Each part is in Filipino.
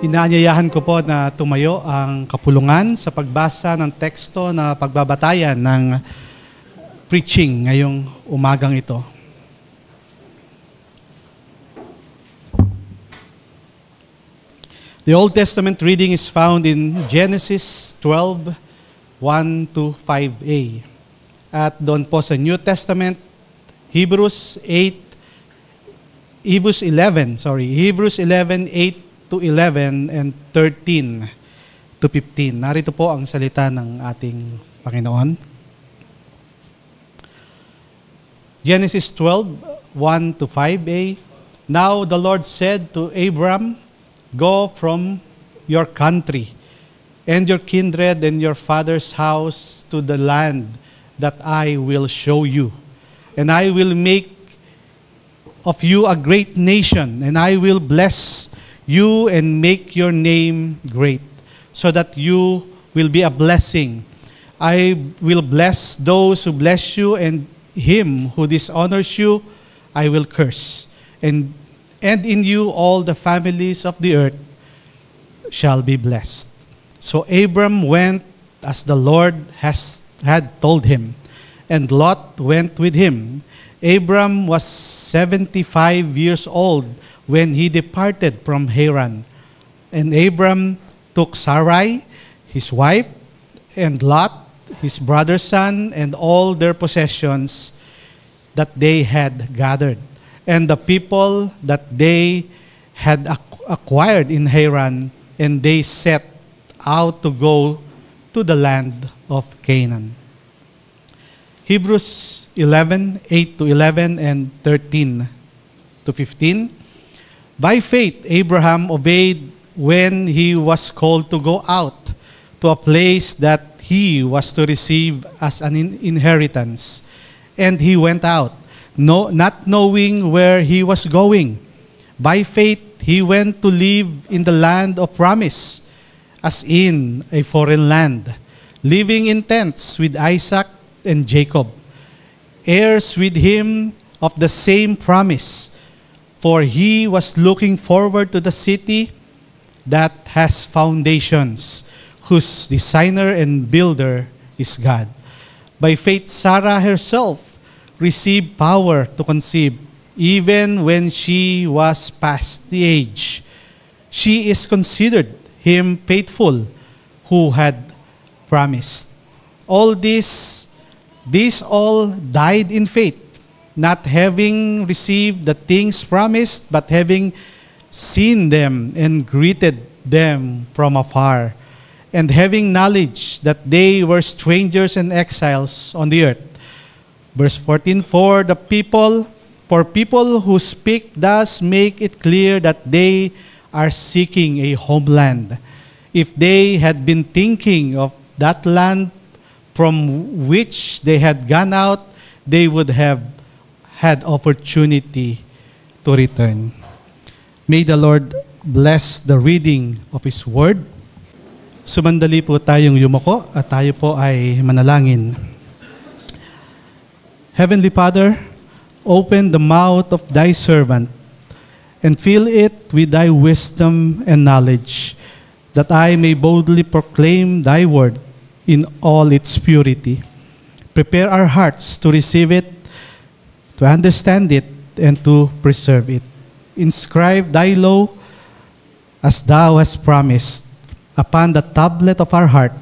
Inaanyayahan ko po na tumayo ang kapulungan sa pagbasa ng teksto na pagbabatayan ng preaching ngayong umagang ito. The Old Testament reading is found in Genesis 12, 1 to 5a. At doon po sa New Testament, Hebrews 8, Hebrews 11, sorry, Hebrews 11, 8 to 11 and 13 to 15. Narito po ang salita ng ating Panginoon. Genesis 12, 1 to 5a. Now the Lord said to Abram, Go from your country and your kindred and your father's house to the land that I will show you. And I will make of you a great nation, and I will bless you and make your name great, so that you will be a blessing. I will bless those who bless you, and him who dishonors you, I will curse. And, and in you all the families of the earth shall be blessed. So Abram went as the Lord has, had told him, and Lot went with him. Abram was 75 years old when he departed from Haran. And Abram took Sarai, his wife, and Lot, his brother's son, and all their possessions that they had gathered, and the people that they had acquired in Haran, and they set out to go to the land of Canaan. Hebrews 11, 8 to 11, and 13 to 15. By faith, Abraham obeyed when he was called to go out to a place that he was to receive as an inheritance. And he went out, no, not knowing where he was going. By faith, he went to live in the land of promise, as in a foreign land, living in tents with Isaac and Jacob, heirs with him of the same promise for he was looking forward to the city that has foundations, whose designer and builder is God. By faith, Sarah herself received power to conceive, even when she was past the age. She is considered him faithful who had promised. All this, these all died in faith not having received the things promised, but having seen them and greeted them from afar, and having knowledge that they were strangers and exiles on the earth. Verse 14 For the people, for people who speak thus make it clear that they are seeking a homeland. If they had been thinking of that land from which they had gone out, they would have had opportunity to return. May the Lord bless the reading of His Word. Sumandali po tayong yumako at tayo po ay manalangin. Heavenly Father, open the mouth of Thy servant and fill it with Thy wisdom and knowledge, that I may boldly proclaim Thy word in all its purity. Prepare our hearts to receive it to understand it, and to preserve it. Inscribe thy law as thou hast promised upon the tablet of our heart,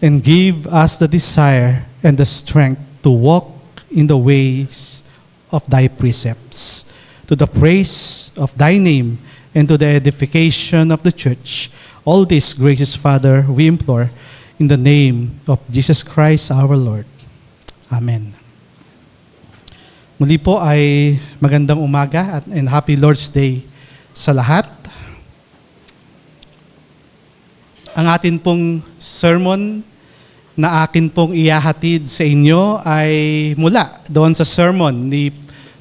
and give us the desire and the strength to walk in the ways of thy precepts, to the praise of thy name and to the edification of the church. All this, gracious Father, we implore in the name of Jesus Christ our Lord. Amen. Muli po ay magandang umaga at and happy Lord's Day sa lahat. Ang atin pong sermon na akin pong iyahatid sa inyo ay mula doon sa sermon ni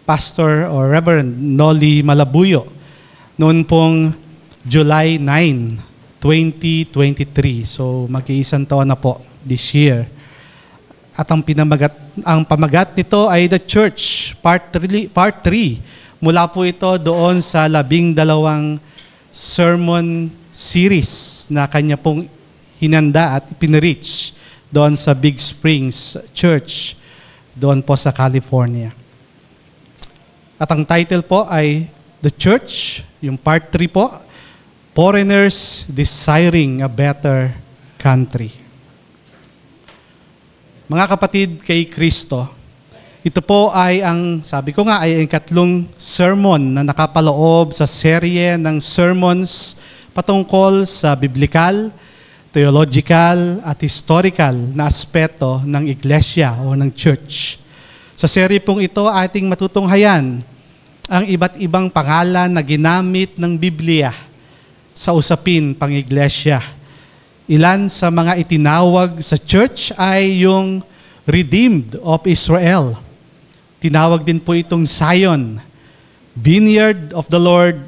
Pastor or Reverend Nolly Malabuyo noon pong July 9, 2023. So mag-iisang taon na po this year. At ang pinamagat ang pamagat nito ay The Church, part 3, part 3. Mula po ito doon sa labing dalawang sermon series na kanya pong hinanda at ipinreach doon sa Big Springs Church doon po sa California. At ang title po ay The Church, yung part 3 po, Foreigners Desiring a Better Country. Mga kapatid kay Kristo, ito po ay ang, sabi ko nga, ay ang katlong sermon na nakapaloob sa serye ng sermons patungkol sa biblical, theological, at historical na aspeto ng iglesia o ng church. Sa serye pong ito, ating matutunghayan ang iba't ibang pangalan na ginamit ng Biblia sa usapin pang iglesia. Ilan sa mga itinawag sa church ay yung redeemed of Israel. Tinawag din po itong Zion, vineyard of the Lord,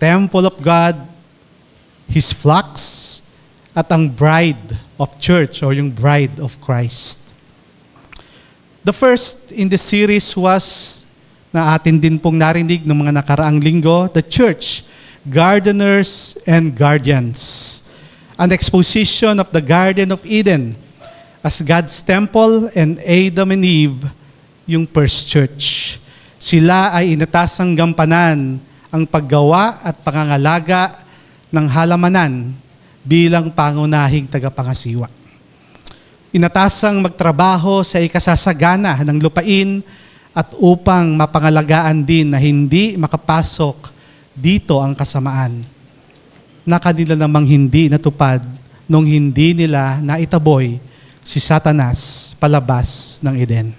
temple of God, His flocks, at ang bride of church or yung bride of Christ. The first in the series was na atin din pong narinig ng mga nakaraang linggo, the church, gardeners and guardians. An exposition of the Garden of Eden as God's temple and Adam and Eve, yung first church. Sila ay inatasang gampanan ang paggawa at pangangalaga ng halamanan bilang pangunahing tagapangasiwa inatasang magtrabaho sa ikasasagana ng lupain at upang mapangalagaan din na hindi makapasok dito ang kasamaan na kanila namang hindi natupad nung hindi nila naitaboy si Satanas palabas ng Eden.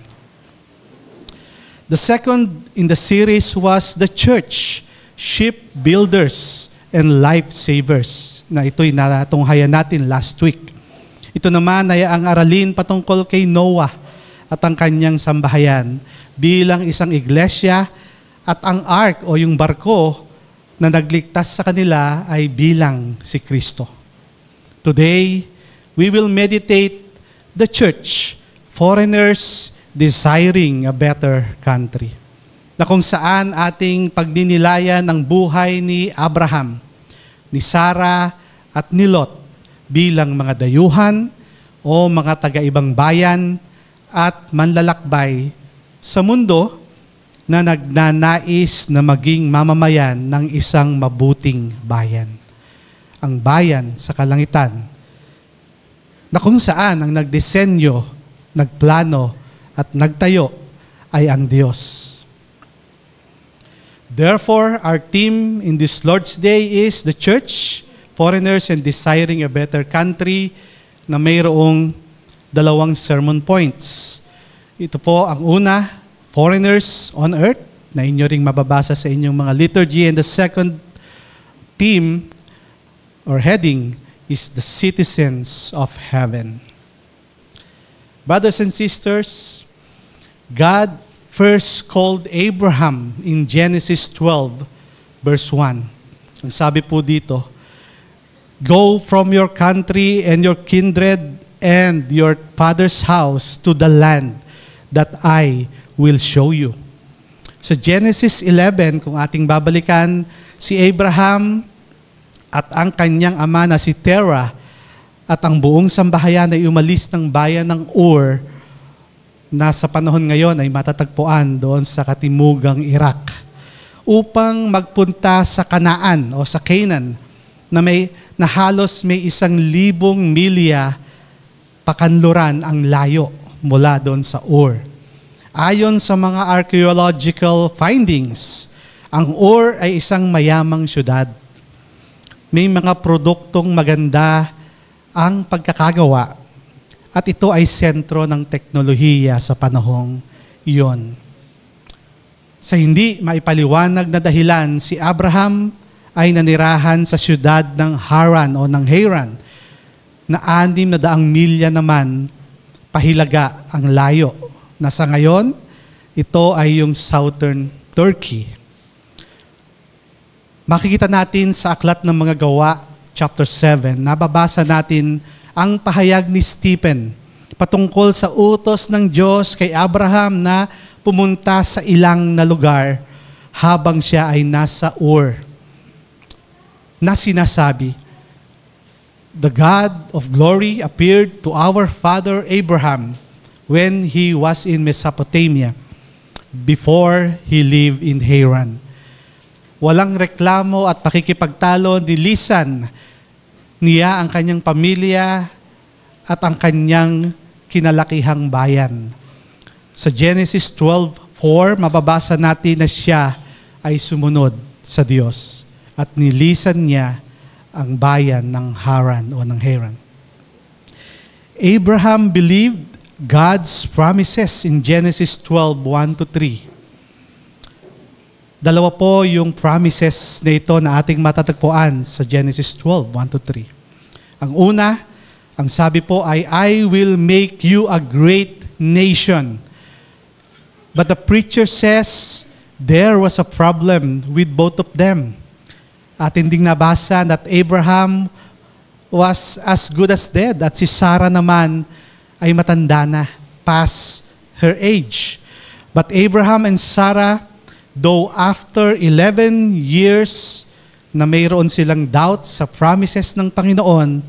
The second in the series was the church, ship builders and life savers na ito'y natunghayan natin last week. Ito naman ay ang aralin patungkol kay Noah at ang kanyang sambahayan bilang isang iglesia at ang ark o yung barko na nagligtas sa kanila ay bilang si Kristo. Today, we will meditate the church, foreigners desiring a better country. Na kung saan ating pagdinilayan ng buhay ni Abraham, ni Sarah at ni Lot bilang mga dayuhan o mga taga-ibang bayan at manlalakbay sa mundo na nagnanais na maging mamamayan ng isang mabuting bayan. Ang bayan sa kalangitan na kung saan ang nagdisenyo, nagplano at nagtayo ay ang Diyos. Therefore, our theme in this Lord's Day is the church foreigners and desiring a better country na mayroong dalawang sermon points. Ito po ang una, foreigners on earth, na inyo ring mababasa sa inyong mga liturgy. And the second theme or heading is the citizens of heaven. Brothers and sisters, God first called Abraham in Genesis 12, verse 1. Ang sabi po dito, Go from your country and your kindred and your father's house to the land that I will show you. Sa Genesis 11, kung ating babalikan, si Abraham at ang kanyang ama na si Terah at ang buong sambahayan ay umalis ng bayan ng Ur na sa panahon ngayon ay matatagpuan doon sa katimugang Iraq upang magpunta sa Kanaan o sa Canaan na may na halos may isang libong milya pakanluran ang layo mula doon sa Ur. Ayon sa mga archaeological findings, ang Ur ay isang mayamang syudad. May mga produktong maganda ang pagkakagawa at ito ay sentro ng teknolohiya sa panahong iyon. Sa hindi maipaliwanag na dahilan, si Abraham ay nanirahan sa siyudad ng Haran o ng Haran na anim na daang milya naman pahilaga ang layo na sa ngayon ito ay yung southern Turkey. Makikita natin sa Aklat ng Mga Gawa, chapter 7, nababasa natin ang pahayag ni Stephen patungkol sa utos ng Diyos kay Abraham na pumunta sa ilang na lugar habang siya ay nasa Ur na sinasabi, The God of glory appeared to our father Abraham when he was in Mesopotamia before he lived in Haran. Walang reklamo at pakikipagtalo, nilisan niya ang kanyang pamilya at ang kanyang kinalakihang bayan. Sa Genesis 12:4 mababasa natin na siya ay sumunod sa Diyos at nilisan niya ang bayan ng Haran o ng Haran. Abraham believed God's promises in Genesis 12:1 to 3. Dalawa po yung promises na ito na ating matatagpuan sa Genesis 12, 1 to 3. Ang una, ang sabi po ay, I will make you a great nation. But the preacher says, there was a problem with both of them. At hindi nabasa that Abraham was as good as dead at si Sarah naman ay matanda na, past her age. But Abraham and Sarah Though after 11 years na mayroon silang doubt sa promises ng Panginoon,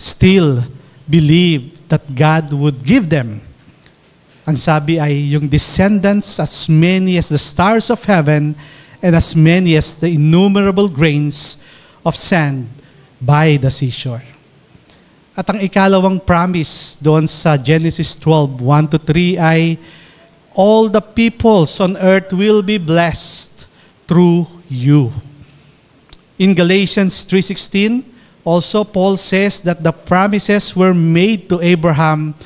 still believe that God would give them. Ang sabi ay yung descendants as many as the stars of heaven and as many as the innumerable grains of sand by the seashore. At ang ikalawang promise doon sa Genesis 12, 1 to 3 ay, all the peoples on earth will be blessed through you. In Galatians 3:16, also Paul says that the promises were made to Abraham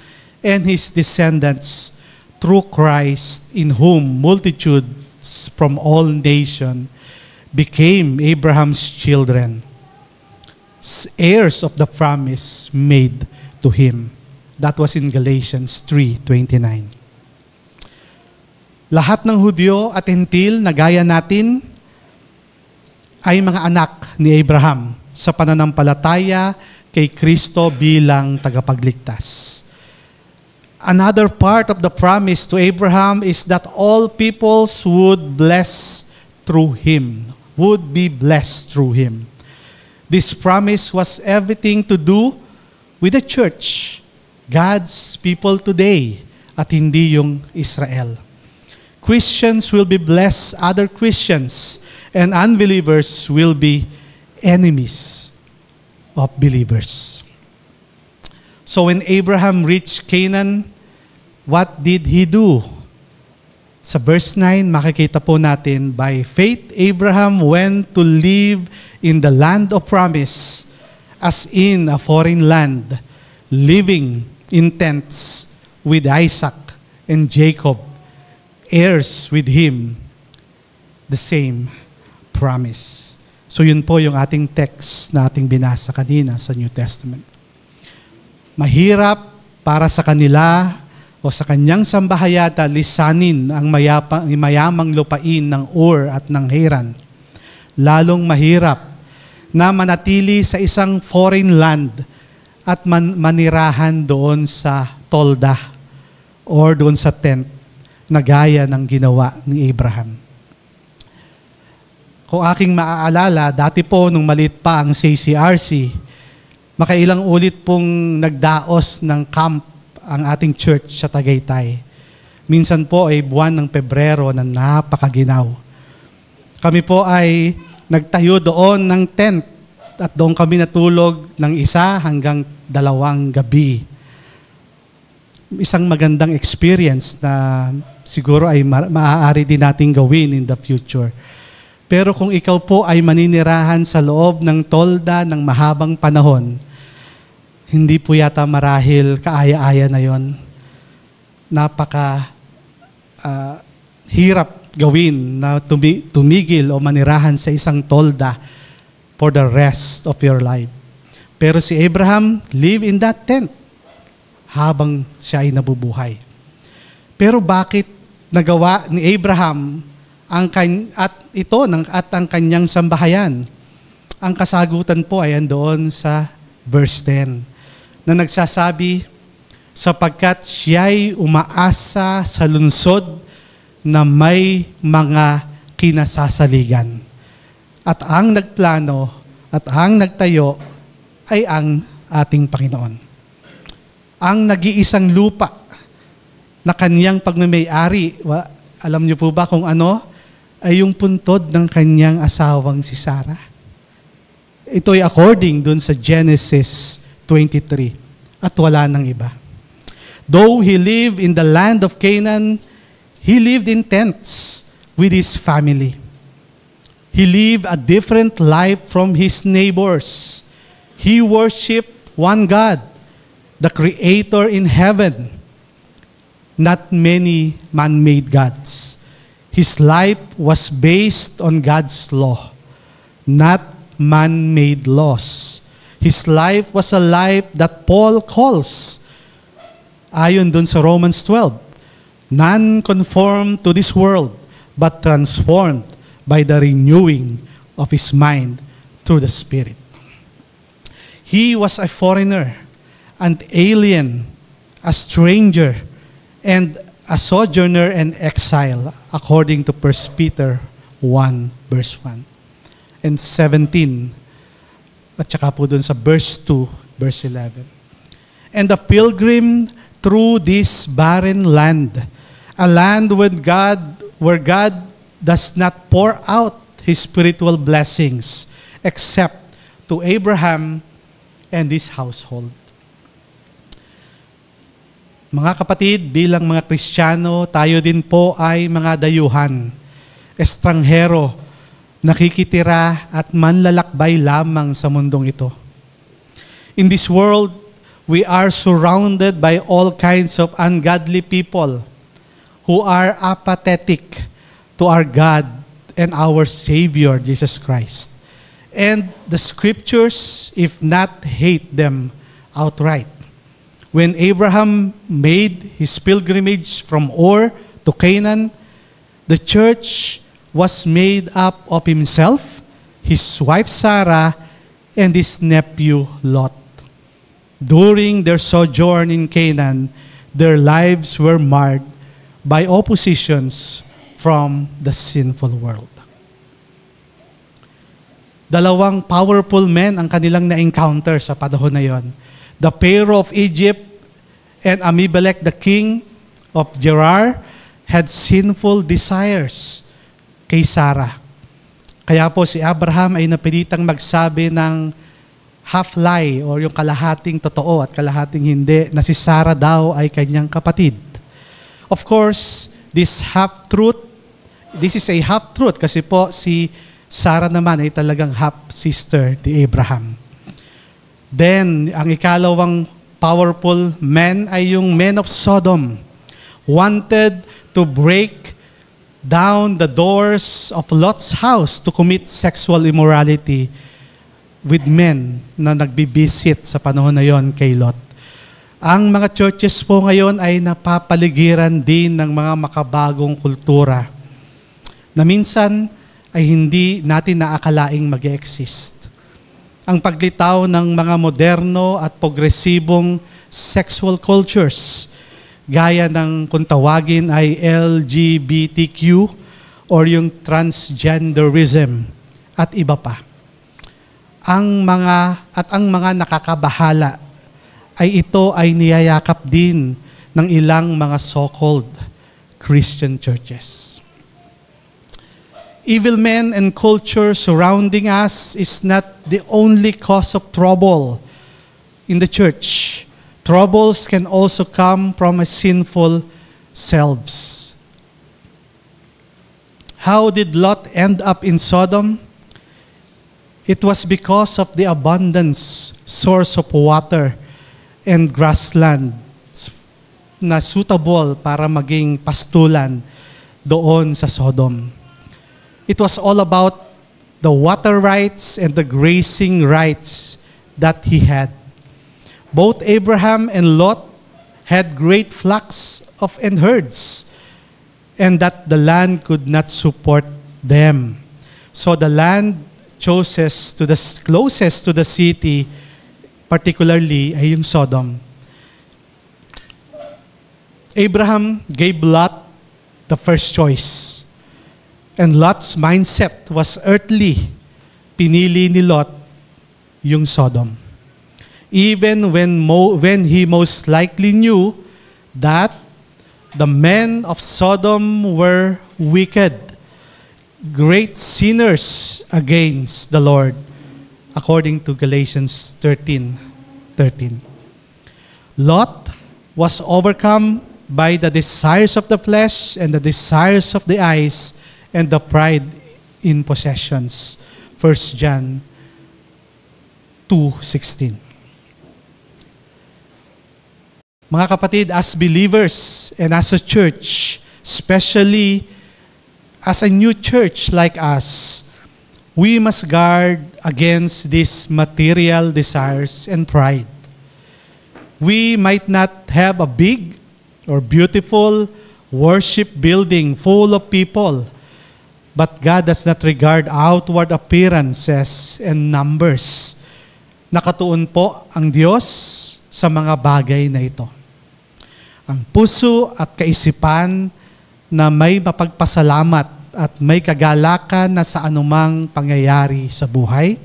and his descendants through Christ in whom multitudes from all nations became Abraham's children, heirs of the promise made to him. That was in Galatians 3:29. Lahat ng Hudyo at Hentil na gaya natin ay mga anak ni Abraham sa pananampalataya kay Kristo bilang tagapagligtas. Another part of the promise to Abraham is that all peoples would bless through him, would be blessed through him. This promise was everything to do with the church, God's people today, at hindi yung Israel. Christians will be blessed, other Christians, and unbelievers will be enemies of believers. So when Abraham reached Canaan, what did he do? Sa verse 9, makikita po natin, by faith, Abraham went to live in the land of promise as in a foreign land, living in tents with Isaac and Jacob heirs with Him the same promise. So yun po yung ating text na ating binasa kanina sa New Testament. Mahirap para sa kanila o sa kanyang sambahayata lisanin ang mayapang, mayamang lupain ng Ur at ng Hiran. Lalong mahirap na manatili sa isang foreign land at man, manirahan doon sa tolda or doon sa tent na gaya ng ginawa ni Abraham. Kung aking maaalala, dati po nung malit pa ang CCRC, makailang ulit pong nagdaos ng camp ang ating church sa Tagaytay. Minsan po ay buwan ng Pebrero na napakaginaw. Kami po ay nagtayo doon ng tent at doon kami natulog ng isa hanggang dalawang gabi. Isang magandang experience na siguro ay ma- maaari din nating gawin in the future. Pero kung ikaw po ay maninirahan sa loob ng tolda ng mahabang panahon, hindi po yata marahil kaaya-aya na yon. Napaka uh, hirap gawin na tumi- tumigil o manirahan sa isang tolda for the rest of your life. Pero si Abraham live in that tent habang siya ay nabubuhay. Pero bakit nagawa ni Abraham ang kan- at ito ng at ang kanyang sambahayan. Ang kasagutan po ay andoon sa verse 10 na nagsasabi sapagkat siya'y umaasa sa lungsod na may mga kinasasaligan. At ang nagplano at ang nagtayo ay ang ating Panginoon. Ang nag-iisang lupa na kanyang pagmamayari, alam niyo po ba kung ano? Ay yung puntod ng kanyang asawang si Sarah. Ito ay according dun sa Genesis 23 at wala nang iba. Though he lived in the land of Canaan, he lived in tents with his family. He lived a different life from his neighbors. He worshiped one God, the Creator in heaven, not many man made gods. His life was based on God's law, not man made laws. His life was a life that Paul calls, ayon dun sa Romans 12, none conformed to this world, but transformed by the renewing of his mind through the Spirit. He was a foreigner, an alien, a stranger, and a sojourner and exile, according to 1 Peter 1, verse 1. And 17, at saka po dun sa verse 2, verse 11. And a pilgrim through this barren land, a land with God, where God does not pour out His spiritual blessings except to Abraham and his household. Mga kapatid, bilang mga Kristiyano, tayo din po ay mga dayuhan, estranghero, nakikitira at manlalakbay lamang sa mundong ito. In this world, we are surrounded by all kinds of ungodly people who are apathetic to our God and our Savior, Jesus Christ. And the scriptures, if not hate them outright. When Abraham made his pilgrimage from Ur to Canaan, the church was made up of himself, his wife Sarah, and his nephew Lot. During their sojourn in Canaan, their lives were marred by oppositions from the sinful world. Dalawang powerful men ang kanilang na-encounter sa panahon na yon. The Pharaoh of Egypt and Abimelech, the king of Gerar, had sinful desires kay Sarah. Kaya po si Abraham ay napilitang magsabi ng half-lie or yung kalahating totoo at kalahating hindi na si Sarah daw ay kanyang kapatid. Of course, this half-truth, this is a half-truth kasi po si Sarah naman ay talagang half-sister ni Abraham. Then, ang ikalawang powerful men ay yung men of Sodom. Wanted to break down the doors of Lot's house to commit sexual immorality with men na nagbibisit sa panahon na yon kay Lot. Ang mga churches po ngayon ay napapaligiran din ng mga makabagong kultura na minsan ay hindi natin naakalaing mag exist Ang paglitaw ng mga moderno at progresibong sexual cultures, gaya ng kung tawagin ay LGBTQ or yung transgenderism at iba pa. Ang mga at ang mga nakakabahala ay ito ay niyayakap din ng ilang mga so-called Christian churches. Evil men and culture surrounding us is not the only cause of trouble in the church. Troubles can also come from a sinful selves. How did Lot end up in Sodom? It was because of the abundance source of water and grassland na suitable para maging pastulan doon sa Sodom. It was all about the water rights and the grazing rights that he had. Both Abraham and Lot had great flocks of and herds, and that the land could not support them. So the land chooses to the closest to the city, particularly ay yung Sodom. Abraham gave Lot the first choice. And Lot's mindset was earthly. Pinili ni Lot yung Sodom. Even when, when he most likely knew that the men of Sodom were wicked, great sinners against the Lord, according to Galatians 13, 13. Lot was overcome by the desires of the flesh and the desires of the eyes and the pride in possessions. 1 John 2.16 Mga kapatid, as believers and as a church, especially as a new church like us, we must guard against these material desires and pride. We might not have a big or beautiful worship building full of people, but God does not regard outward appearances and numbers. Nakatuon po ang Diyos sa mga bagay na ito. Ang puso at kaisipan na may mapagpasalamat at may kagalakan na sa anumang pangyayari sa buhay.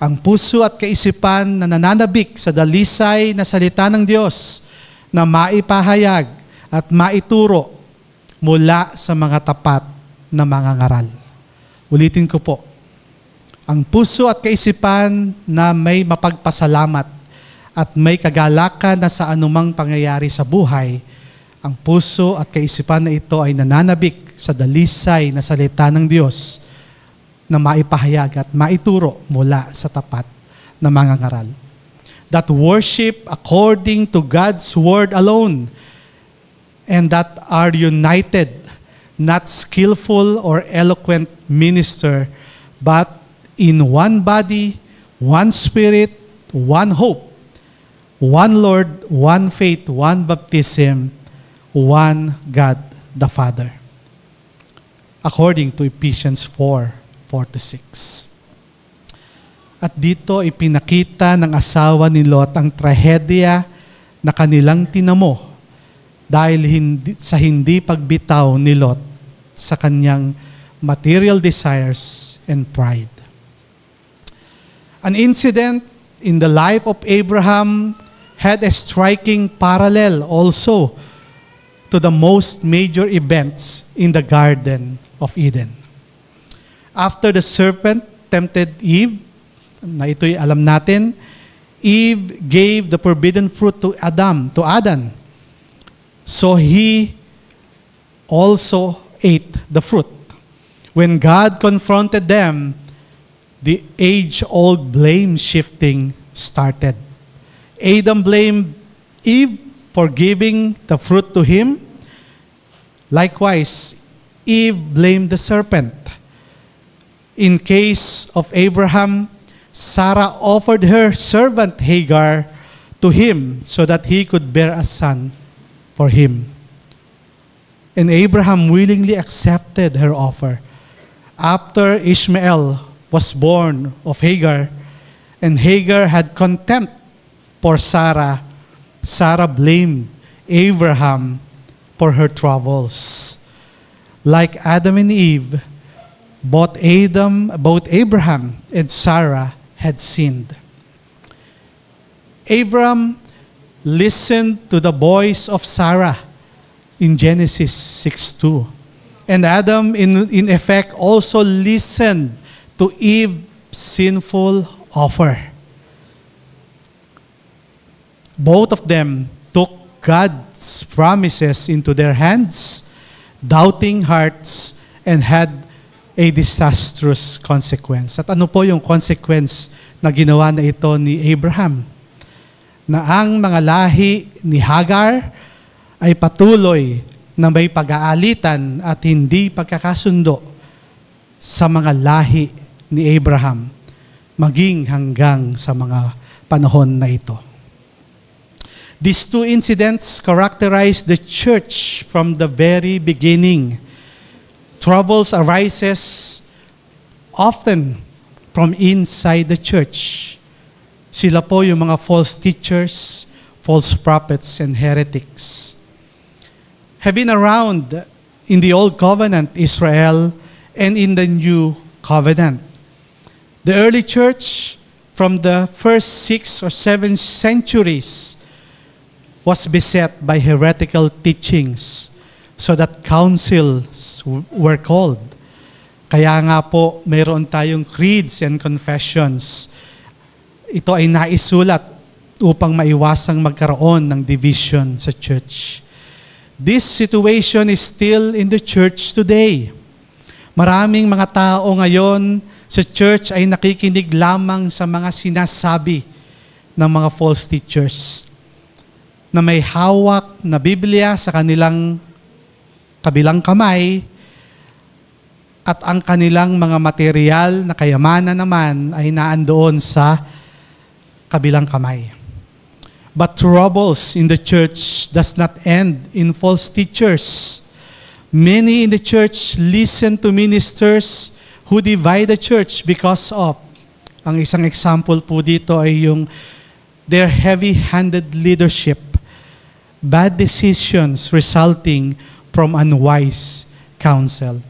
Ang puso at kaisipan na nananabik sa dalisay na salita ng Diyos na maipahayag at maituro mula sa mga tapat na mga ngaral. Ulitin ko po, ang puso at kaisipan na may mapagpasalamat at may kagalakan na sa anumang pangyayari sa buhay, ang puso at kaisipan na ito ay nananabik sa dalisay na salita ng Diyos na maipahayag at maituro mula sa tapat na mga ngaral. That worship according to God's word alone and that are united, not skillful or eloquent minister, but in one body, one spirit, one hope, one Lord, one faith, one baptism, one God the Father. According to Ephesians 4, 4 to 6. At dito ipinakita ng asawa ni Lot ang trahedya na kanilang tinamo dahil hindi, sa hindi pagbitaw ni Lot sa kanyang material desires and pride. An incident in the life of Abraham had a striking parallel also to the most major events in the Garden of Eden. After the serpent tempted Eve, na ito'y alam natin, Eve gave the forbidden fruit to Adam, to Adam. So he also ate the fruit. When God confronted them, the age-old blame shifting started. Adam blamed Eve for giving the fruit to him. Likewise, Eve blamed the serpent. In case of Abraham, Sarah offered her servant Hagar to him so that he could bear a son for him. And Abraham willingly accepted her offer. After Ishmael was born of Hagar, and Hagar had contempt for Sarah, Sarah blamed Abraham for her troubles. Like Adam and Eve, both Adam, both Abraham and Sarah had sinned. Abraham listened to the voice of Sarah in Genesis 6:2. And Adam in, in effect also listened to Eve's sinful offer. Both of them took God's promises into their hands, doubting hearts, and had a disastrous consequence. At ano po yung consequence na ginawa na ito ni Abraham? Na ang mga lahi ni Hagar ay patuloy na may pag-aalitan at hindi pagkakasundo sa mga lahi ni Abraham maging hanggang sa mga panahon na ito. These two incidents characterize the church from the very beginning troubles arises often from inside the church. Sila po yung mga false teachers, false prophets, and heretics. Have been around in the Old Covenant, Israel, and in the New Covenant. The early church from the first six or seven centuries was beset by heretical teachings so that councils were called. Kaya nga po, mayroon tayong creeds and confessions. Ito ay naisulat upang maiwasang magkaroon ng division sa church. This situation is still in the church today. Maraming mga tao ngayon sa church ay nakikinig lamang sa mga sinasabi ng mga false teachers na may hawak na Biblia sa kanilang kabilang kamay at ang kanilang mga material na kayamanan naman ay naandoon sa kabilang kamay. But troubles in the church does not end in false teachers. Many in the church listen to ministers who divide the church because of, ang isang example po dito ay yung their heavy-handed leadership, bad decisions resulting from unwise counsel.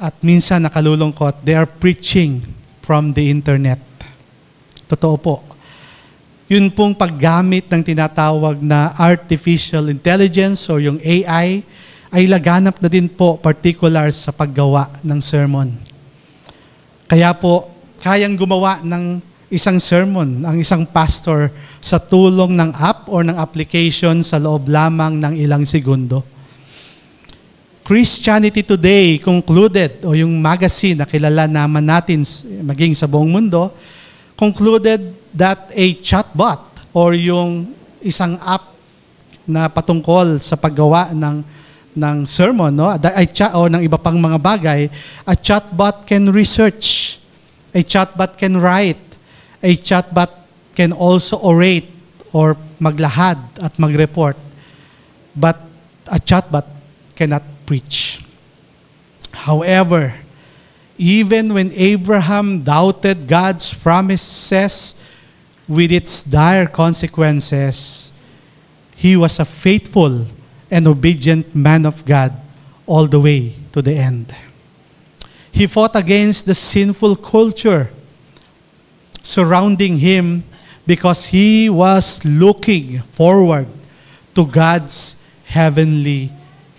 At minsan nakalulungkot, they are preaching from the internet. Totoo po yun pong paggamit ng tinatawag na artificial intelligence or yung AI ay laganap na din po particular sa paggawa ng sermon. Kaya po, kayang gumawa ng isang sermon, ang isang pastor sa tulong ng app or ng application sa loob lamang ng ilang segundo. Christianity Today concluded, o yung magazine na kilala naman natin maging sa buong mundo, concluded that a chatbot or yung isang app na patungkol sa paggawa ng ng sermon no ay chat o ng iba pang mga bagay a chatbot can research a chatbot can write a chatbot can also orate or maglahad at magreport but a chatbot cannot preach however even when Abraham doubted God's promises with its dire consequences, he was a faithful and obedient man of God all the way to the end. He fought against the sinful culture surrounding him because he was looking forward to God's heavenly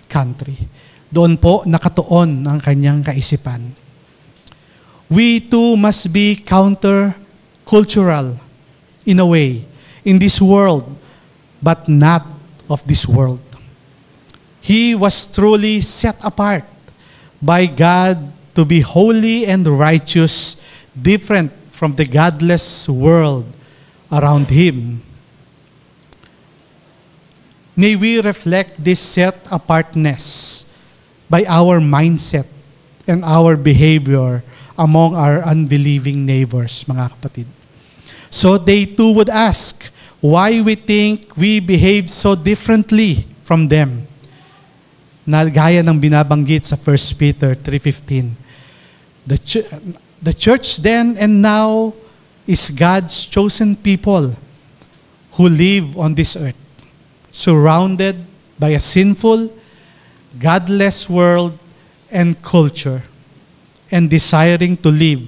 country. Doon po nakatuon ang kanyang kaisipan we too must be counter-cultural in a way in this world, but not of this world. He was truly set apart by God to be holy and righteous, different from the godless world around him. May we reflect this set apartness by our mindset and our behavior among our unbelieving neighbors, mga kapatid. So they too would ask why we think we behave so differently from them. Na gaya ng binabanggit sa 1 Peter 3.15. The, the church then and now is God's chosen people who live on this earth, surrounded by a sinful, godless world and culture and desiring to live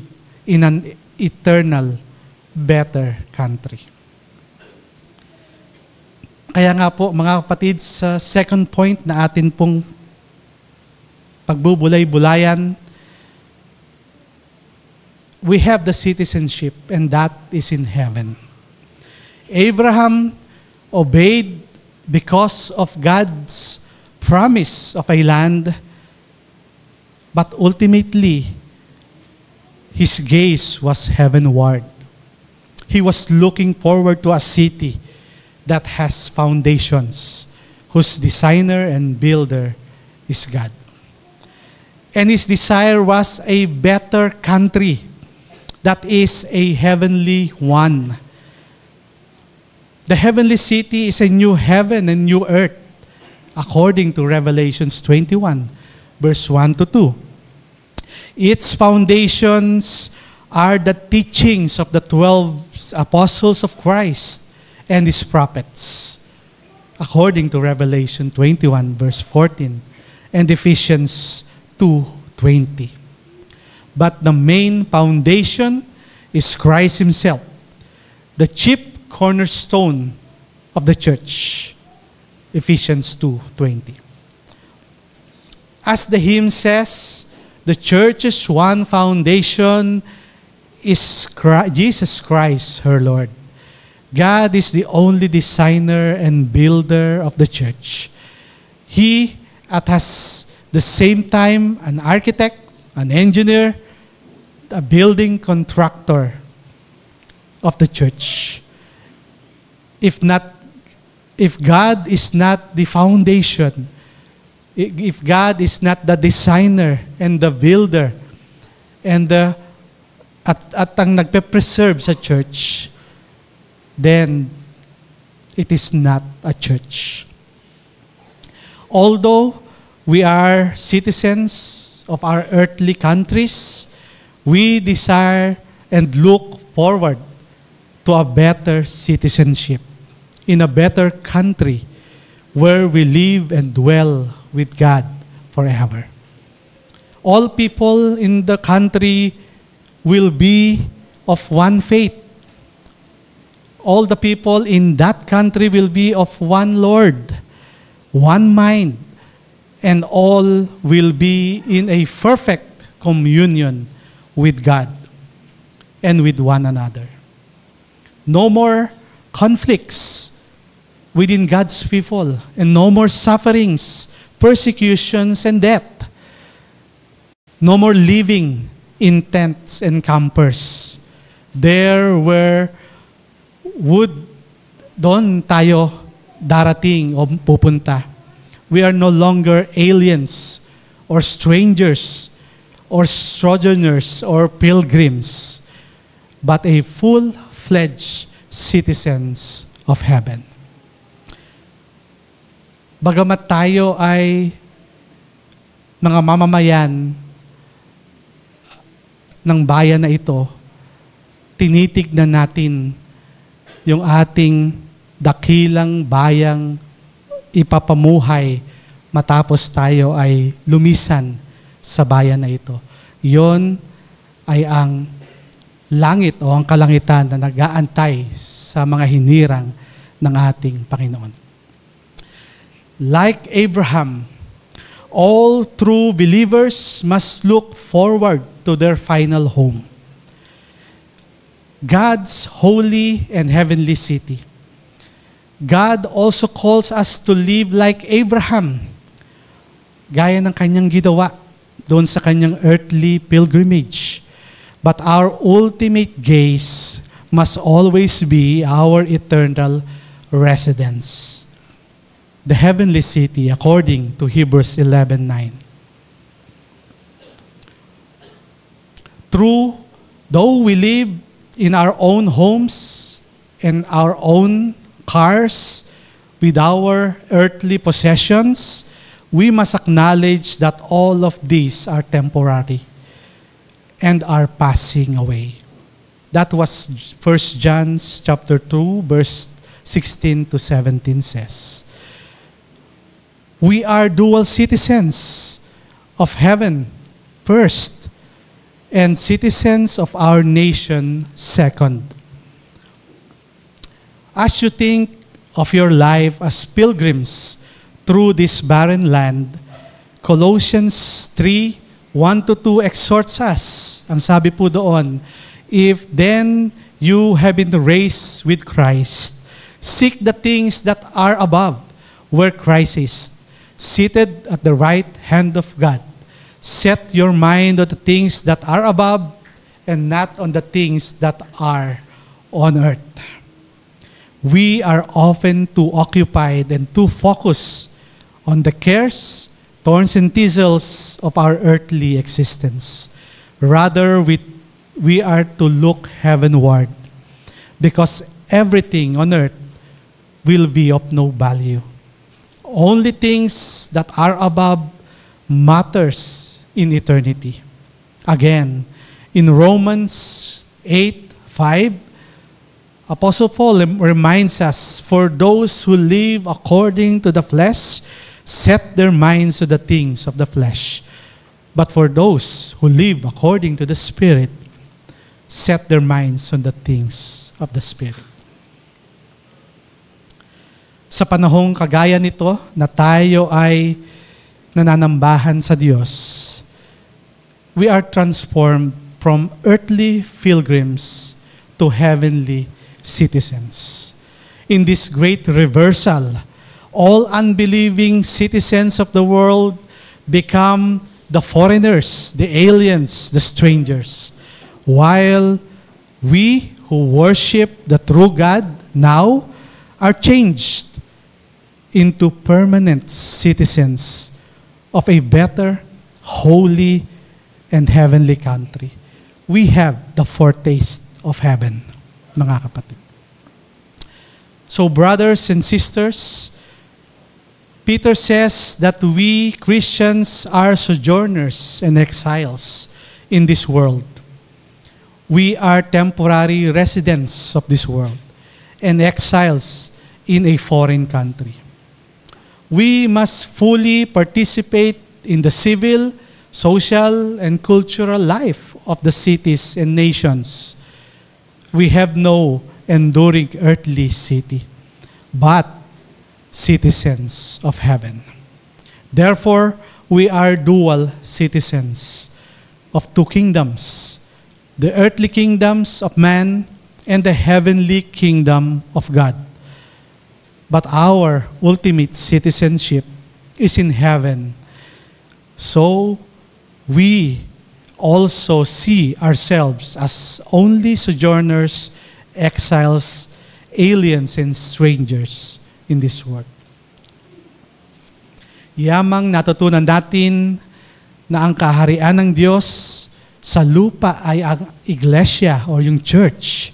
in an eternal, better country. Kaya nga po, mga kapatid, sa second point na atin pong pagbubulay-bulayan, we have the citizenship and that is in heaven. Abraham obeyed because of God's promise of a land But ultimately, his gaze was heavenward. He was looking forward to a city that has foundations, whose designer and builder is God. And his desire was a better country that is a heavenly one. The heavenly city is a new heaven and new earth, according to Revelations 21, verse 1 to 2. Its foundations are the teachings of the 12 apostles of Christ and his prophets, according to Revelation 21, verse 14, and Ephesians 2:20. But the main foundation is Christ Himself, the chief cornerstone of the church. Ephesians 2:20. As the hymn says, the church's one foundation is Christ, Jesus Christ, her Lord. God is the only designer and builder of the church. He, at has the same time, an architect, an engineer, a building contractor of the church. If not, if God is not the foundation, if God is not the designer and the builder, and the, at, at ang nagpe-preserve sa church, then it is not a church. Although we are citizens of our earthly countries, we desire and look forward to a better citizenship in a better country where we live and dwell with God forever. All people in the country will be of one faith all the people in that country will be of one Lord, one mind, and all will be in a perfect communion with God and with one another. No more conflicts within God's people, and no more sufferings, persecutions, and death. No more living in tents and campers. There where would doon tayo darating o pupunta. We are no longer aliens or strangers or sojourners or pilgrims, but a full-fledged citizens of heaven. Bagamat tayo ay mga mamamayan ng bayan na ito, tinitignan natin yung ating dakilang bayang ipapamuhay matapos tayo ay lumisan sa bayan na ito. Yon ay ang langit o ang kalangitan na nag-aantay sa mga hinirang ng ating Panginoon. Like Abraham, all true believers must look forward to their final home. God's holy and heavenly city. God also calls us to live like Abraham, gaya ng kanyang ginawa doon sa kanyang earthly pilgrimage. But our ultimate gaze must always be our eternal residence, the heavenly city, according to Hebrews 11:9. True, though we live in our own homes and our own cars with our earthly possessions, we must acknowledge that all of these are temporary and are passing away. That was 1 John chapter 2 verse 16 to 17 says. We are dual citizens of heaven first and citizens of our nation second. As you think of your life as pilgrims through this barren land, Colossians 3, 1 to 2 exhorts us. Ang sabi po doon, If then you have been raised with Christ, seek the things that are above, where Christ is, seated at the right hand of God. Set your mind on the things that are above and not on the things that are on earth. We are often too occupied and too focused on the cares, thorns, and thistles of our earthly existence. Rather, we, we are to look heavenward because everything on earth will be of no value. Only things that are above matters in eternity. Again, in Romans 8 5, Apostle Paul reminds us for those who live according to the flesh, set their minds to the things of the flesh. But for those who live according to the Spirit, set their minds on the things of the Spirit. Sa panahong kagaya nito na tayo ay nananambahan sa Diyos, we are transformed from earthly pilgrims to heavenly citizens. In this great reversal, all unbelieving citizens of the world become the foreigners, the aliens, the strangers, while we who worship the true God now are changed into permanent citizens of a better, holy, and heavenly country. We have the foretaste of heaven, mga kapatid. So brothers and sisters, Peter says that we Christians are sojourners and exiles in this world. We are temporary residents of this world and exiles in a foreign country. We must fully participate in the civil, social, and cultural life of the cities and nations. We have no enduring earthly city, but citizens of heaven. Therefore, we are dual citizens of two kingdoms the earthly kingdoms of man and the heavenly kingdom of God. But our ultimate citizenship is in heaven. So we also see ourselves as only sojourners, exiles, aliens, and strangers in this world. Yamang natutunan natin na ang kaharian ng Diyos sa lupa ay ang iglesia o yung church.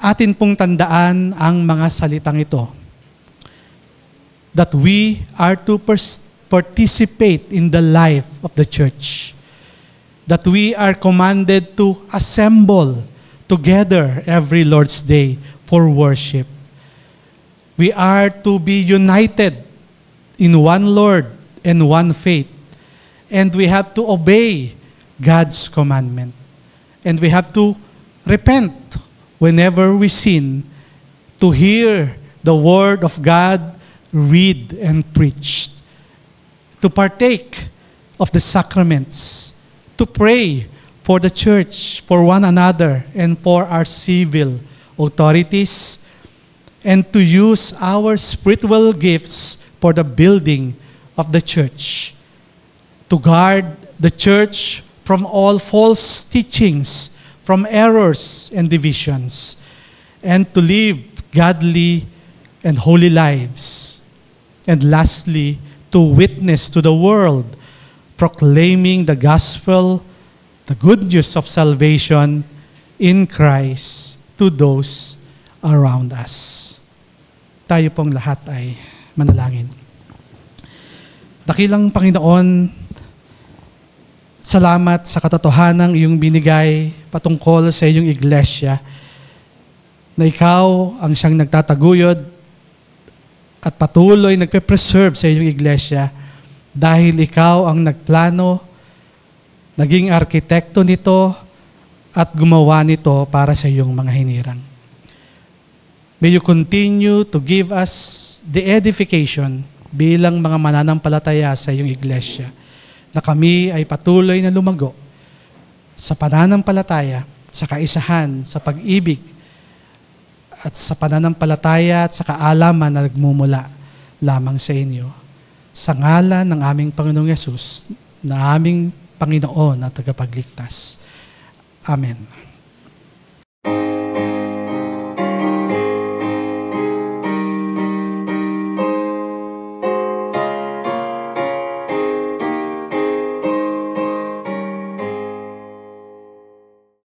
Atin pong tandaan ang mga salitang ito. That we are to participate in the life of the church. That we are commanded to assemble together every Lord's Day for worship. We are to be united in one Lord and one faith. And we have to obey God's commandment. And we have to repent whenever we sin, to hear the word of God read and preached, to partake of the sacraments, to pray for the church, for one another, and for our civil authorities, and to use our spiritual gifts for the building of the church, to guard the church from all false teachings, from errors and divisions, and to live godly and holy lives. And lastly, to witness to the world, proclaiming the gospel, the good news of salvation in Christ to those around us. Tayo pong lahat ay manalangin. Dakilang Panginoon, Salamat sa katotohanan iyong binigay patungkol sa iyong iglesia na ikaw ang siyang nagtataguyod at patuloy nagpe-preserve sa iyong iglesia dahil ikaw ang nagplano, naging arkitekto nito at gumawa nito para sa iyong mga hinirang. May you continue to give us the edification bilang mga mananampalataya sa iyong iglesia na kami ay patuloy na lumago sa pananampalataya, sa kaisahan, sa pag-ibig, at sa pananampalataya at sa kaalaman na nagmumula lamang sa inyo. Sa ngalan ng aming Panginoong Yesus, na aming Panginoon at tagapagligtas. Amen.